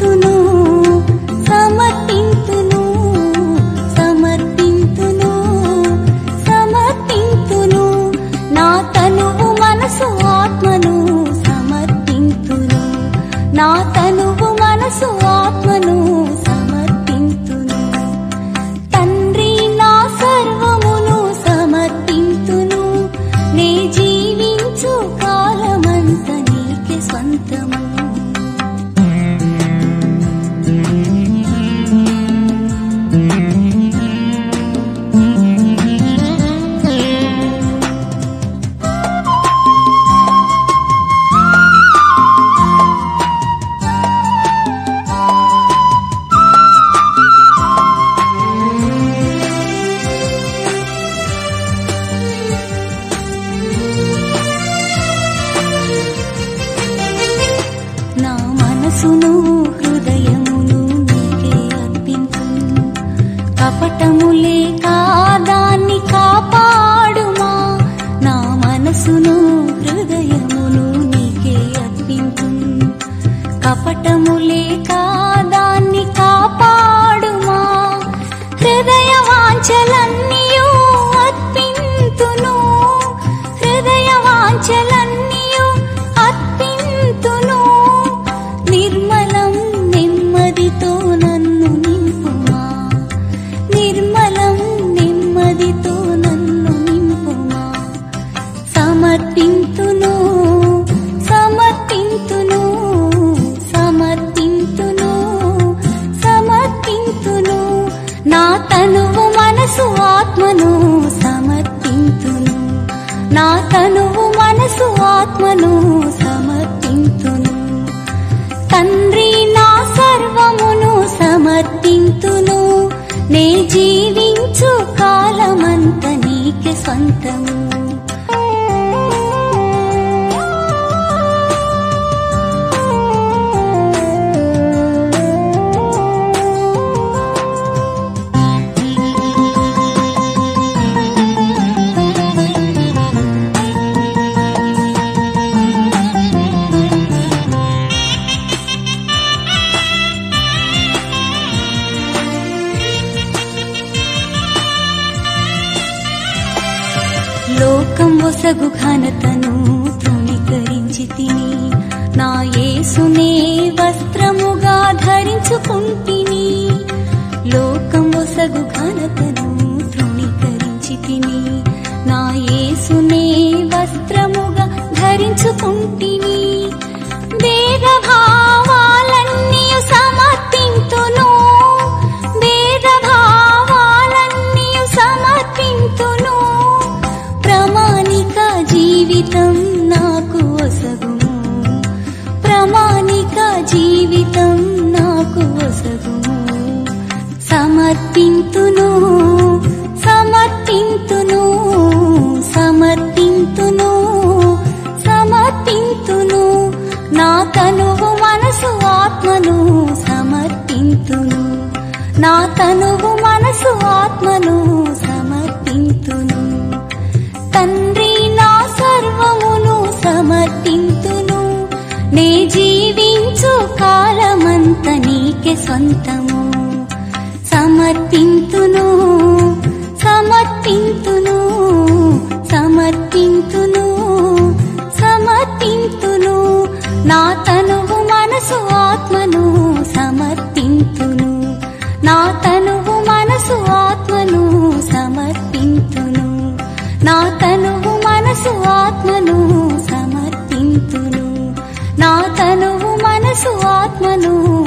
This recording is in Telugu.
సమర్పింతును 起来 నా తనువు మనసు ఆత్మను సమర్పింతును. తండ్రి నా సర్వమును సమర్పింతును. నే జీవించు కాలమంత నీకే సొంతము ఒసగు ఘనతను తృణీకరించి తిని నా యేసునే వస్త్రముగా ధరించుకుంటిని. లోకం ఒసగు ఘనతను తృణీకరించి తిని నా యేసునే వస్త్రముగా ధరించుకుంటిని. సమర్పింతును సమర్పింతును సమర్పింతును సమర్పింతును. నా తనువు మనసు ఆత్మను సమర్పింతును. నా తనువు మనసు ఆత్మను సమర్పింతును. తండ్రి నా సర్వమును సమర్పింతును. నే జీవించు కాలమంత నీకే సొంతము సమర్పింతును సమర్పింతును సమర్పింతును సమర్పింతును. నా తనువు మనసు ఆత్మను సమర్పింతును. నా తనువు మనసు ఆత్మను సమర్పింతును. నా తనువు మనసు ఆత్మను సమర్పింతును. నా తనువు మనసు ఆత్మను